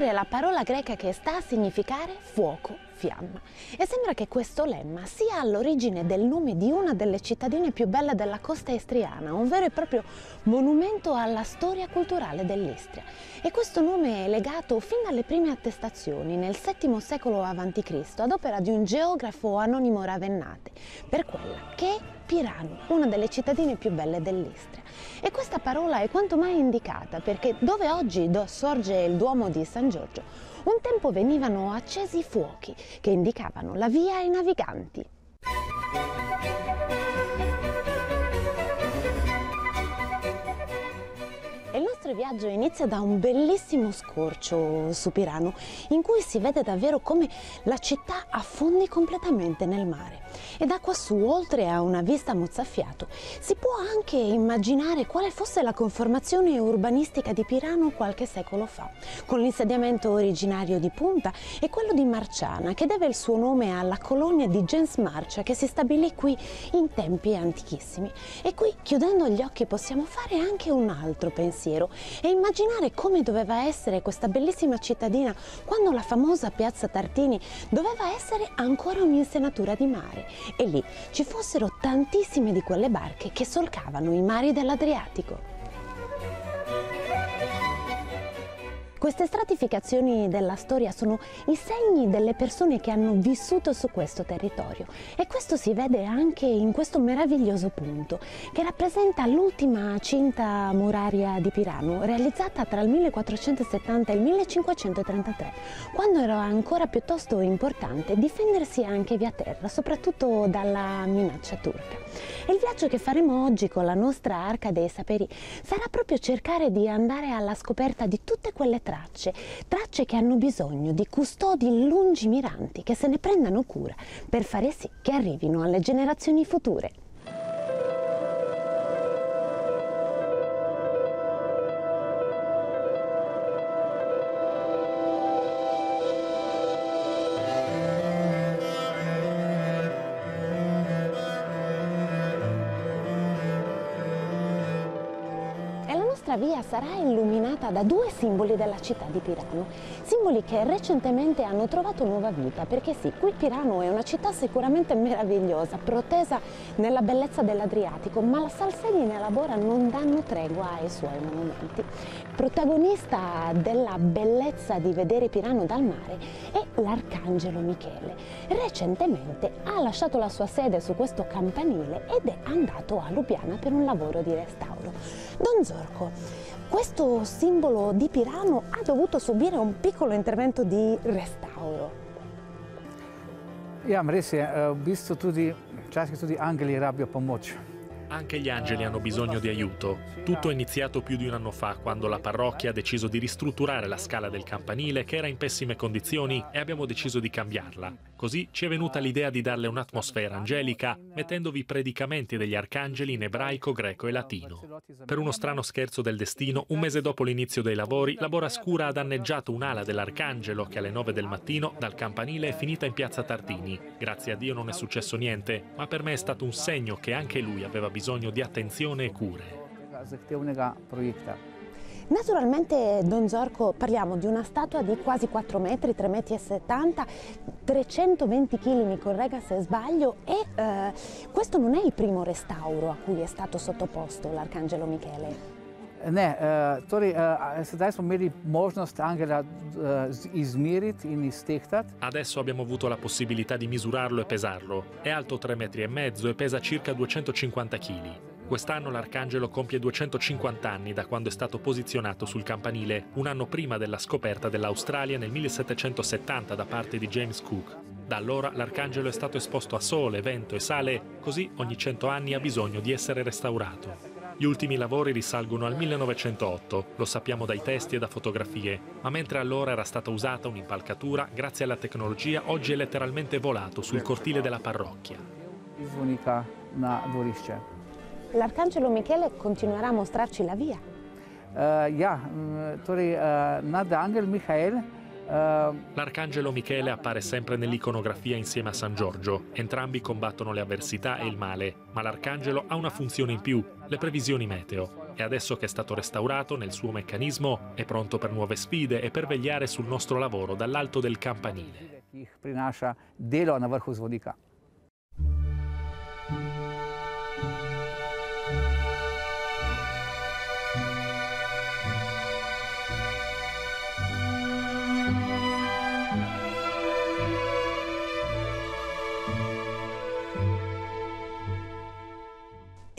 è la parola greca che sta a significare fuoco, fiamma. E sembra che questo lemma sia all'origine del nome di una delle cittadine più belle della costa istriana, un vero e proprio monumento alla storia culturale dell'Istria. E questo nome è legato fin dalle prime attestazioni, nel VII secolo a.C., ad opera di un geografo anonimo Ravennate, per quella che è Pirano, una delle cittadine più belle dell'Istria. E questa parola è quanto mai indicata perché dove oggi sorge il Duomo di San Giorgio, un tempo venivano accesi fuochi che indicavano la via ai naviganti. Nostro viaggio inizia da un bellissimo scorcio su Pirano in cui si vede davvero come la città affondi completamente nel mare e da quassù, oltre a una vista mozzafiato, si può anche immaginare quale fosse la conformazione urbanistica di Pirano qualche secolo fa, con l'insediamento originario di Punta e quello di Marciana, che deve il suo nome alla colonia di Gens Marcia che si stabilì qui in tempi antichissimi. E qui, chiudendo gli occhi, possiamo fare anche un altro pensiero e immaginare come doveva essere questa bellissima cittadina quando la famosa piazza Tartini doveva essere ancora un'insenatura di mare e lì ci fossero tantissime di quelle barche che solcavano i mari dell'Adriatico. Queste stratificazioni della storia sono i segni delle persone che hanno vissuto su questo territorio e questo si vede anche in questo meraviglioso punto che rappresenta l'ultima cinta muraria di Pirano realizzata tra il 1470 e il 1533 quando era ancora piuttosto importante difendersi anche via terra soprattutto dalla minaccia turca. Il viaggio che faremo oggi con la nostra Arca dei Saperi sarà proprio cercare di andare alla scoperta di tutte quelle tracce tracce, tracce che hanno bisogno di custodi lungimiranti che se ne prendano cura per fare sì che arrivino alle generazioni future. Nostra via sarà illuminata da due simboli della città di Pirano, simboli che recentemente hanno trovato nuova vita, perché sì, qui Pirano è una città sicuramente meravigliosa, protesa nella bellezza dell'Adriatico, ma la Salsedine e la Bora non danno tregua ai suoi monumenti. Protagonista della bellezza di vedere Pirano dal mare è l'Arcangelo Michele. Recentemente ha lasciato la sua sede su questo campanile ed è andato a Lubiana per un lavoro di restauro. Don Zorco, questo simbolo di Pirano ha dovuto subire un piccolo intervento di restauro. Ja, res je, v bistvu tudi, včasih tudi angeli rabijo pomoč. Anche gli angeli hanno bisogno di aiuto. Tutto è iniziato più di un anno fa, quando la parrocchia ha deciso di ristrutturare la scala del campanile, che era in pessime condizioni, e abbiamo deciso di cambiarla. Così ci è venuta l'idea di darle un'atmosfera angelica, mettendovi predicamenti degli arcangeli in ebraico, greco e latino. Per uno strano scherzo del destino, un mese dopo l'inizio dei lavori, la Bora Scura ha danneggiato un'ala dell'arcangelo che alle 9 del mattino dal campanile è finita in piazza Tartini. Grazie a Dio non è successo niente, ma per me è stato un segno che anche lui aveva bisogno di attenzione e cure. Naturalmente, Don Zorco, parliamo di una statua di quasi 4 metri, 3 metri e 70, 320 kg, mi corregga se sbaglio, e eh, questo non è il primo restauro a cui è stato sottoposto l'Arcangelo Michele. Ne, uh, torej, uh, sedaj smo imeli možnost Angela uh, izmeriti in iztehtati. Adesso abbiamo avuto la possibilità di misurarlo e pesarlo. È alto 3 metri e mezzo e pesa circa 250 kg. Quest'anno l'Arcangelo compie 250 anni da quando è stato posizionato sul campanile, un anno prima della scoperta dell'Australia nel 1770 da parte di James Cook. Da allora l'Arcangelo è stato esposto a sole, vento e sale, così ogni 100 anni ha bisogno di essere restaurato. Gli ultimi lavori risalgono al 1908, lo sappiamo dai testi e da fotografie, ma mentre allora era stata usata un'impalcatura, grazie alla tecnologia oggi è letteralmente volato sul cortile della parrocchia. L'Arcangelo Michele continuerà a mostrarci la via. Uh, ja, torej uh, nad Angel Michael uh, L'arcangelo Michele appare sempre nell'iconografia insieme a San Giorgio. Entrambi combattono le avversità e il male, ma l'arcangelo ha una funzione in più, le previsioni meteo. E adesso che è stato restaurato nel suo meccanismo, è pronto per nuove sfide e per vegliare sul nostro lavoro dall'alto del campanile.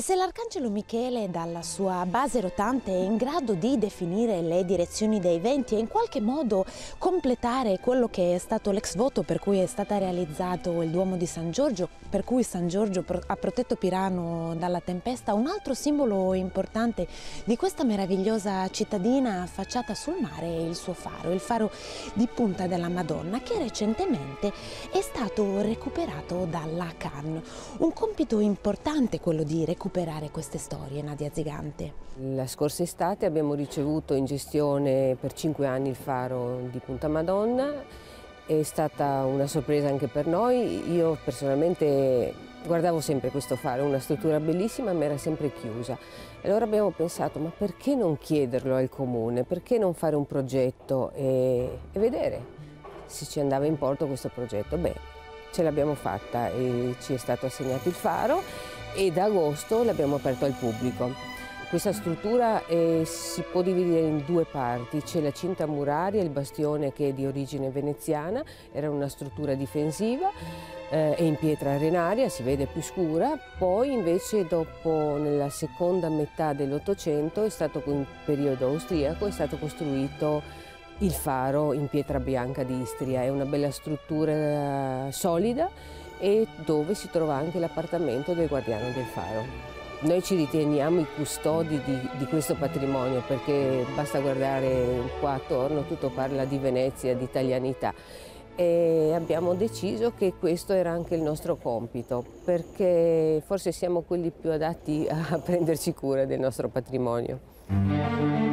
E se l'Arcangelo Michele dalla sua base rotante è in grado di definire le direzioni dei venti e in qualche modo completare quello che è stato l'ex voto per cui è stato realizzato il Duomo di San Giorgio, per cui San Giorgio ha protetto Pirano dalla tempesta, un altro simbolo importante di questa meravigliosa cittadina affacciata sul mare è il suo faro, il faro di Punta della Madonna che recentemente è stato recuperato dalla Cannes. Un compito importante quello di recuperare recuperare queste storie, Nadia Zigante? La scorsa estate abbiamo ricevuto in gestione per cinque anni il faro di Punta Madonna, è stata una sorpresa anche per noi, io personalmente guardavo sempre questo faro, una struttura bellissima ma era sempre chiusa. Allora abbiamo pensato ma perché non chiederlo al comune, perché non fare un progetto e, e vedere se ci andava in porto questo progetto. Beh, ce l'abbiamo fatta e ci è stato assegnato il faro e da agosto l'abbiamo aperto al pubblico. Questa struttura eh, si può dividere in due parti, c'è la cinta muraria, il bastione che è di origine veneziana, era una struttura difensiva, eh, è in pietra arenaria, si vede più scura, poi invece dopo nella seconda metà dell'Ottocento, è stato in periodo austriaco, è stato costruito il faro in pietra bianca di Istria, è una bella struttura solida e dove si trova anche l'appartamento del guardiano del faro. Noi ci riteniamo i custodi di, di, questo patrimonio perché basta guardare qua attorno, tutto parla di Venezia, di italianità e abbiamo deciso che questo era anche il nostro compito perché forse siamo quelli più adatti a prenderci cura del nostro patrimonio.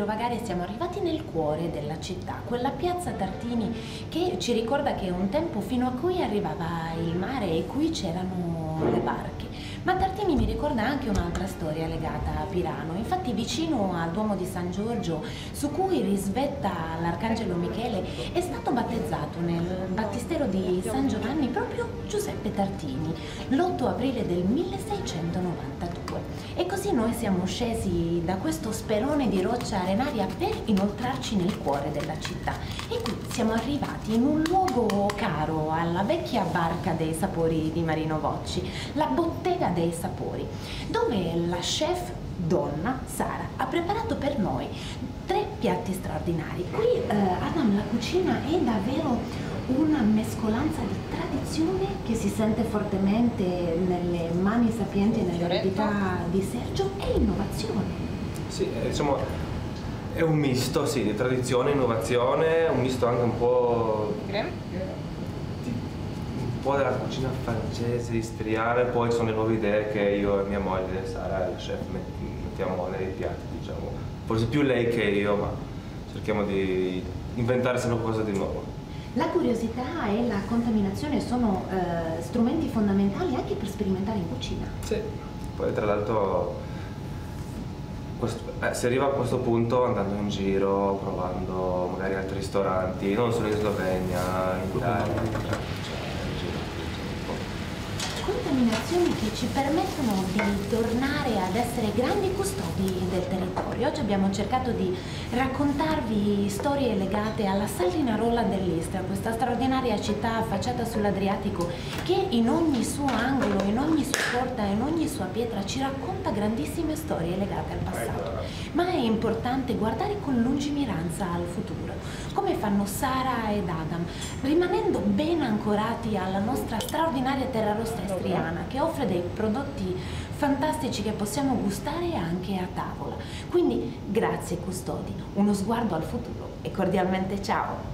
Girovagare siamo arrivati nel cuore della città, quella piazza Tartini che ci ricorda che un tempo fino a cui arrivava il mare e qui c'erano le barche. Ma Tartini mi ricorda anche un'altra storia legata a Pirano, infatti vicino al Duomo di San Giorgio, su cui risvetta l'Arcangelo Michele, è stato battezzato nel battistero di San Giovanni proprio Giuseppe Tartini, l'8 aprile del 1692. Noi siamo scesi da questo sperone di roccia arenaria per inoltrarci nel cuore della città. E qui siamo arrivati in un luogo caro alla vecchia barca dei sapori di Marino Vocci, la bottega dei sapori, dove la chef donna Sara ha preparato per noi tre piatti straordinari. Qui eh, Adam la cucina è davvero una mescolanza di tradizione che si sente fortemente nelle mani sapienti e nell'eredità di Sergio e innovazione. Sì, eh, diciamo è un misto sì, di tradizione e innovazione, un misto anche un po' un po' della cucina francese, istriana, e poi sono le nuove idee che io e mia moglie, Sara, la chef, mettiamo nei piatti. Forse più lei che io, ma cerchiamo di inventare sempre qualcosa di nuovo. La curiosità e la contaminazione sono eh, strumenti fondamentali anche per sperimentare in cucina. Sì, poi tra l'altro eh, si arriva a questo punto andando in giro, provando magari altri ristoranti, non solo in Slovenia, in Italia contaminazioni che ci permettono di tornare ad essere grandi custodi del territorio. Oggi abbiamo cercato di raccontarvi storie legate alla Sallinarola dell'Istra, questa straordinaria città affacciata sull'Adriatico che in ogni suo angolo, in ogni sua porta, in ogni sua pietra ci racconta grandissime storie legate al passato. Ma è importante guardare con lungimiranza al futuro, come fanno Sara ed Adam, rimanendo ben ancorati alla nostra straordinaria terra rossa istriana che offre dei prodotti fantastici che possiamo gustare anche a tavola. Quindi grazie custodi, uno sguardo al futuro e cordialmente ciao!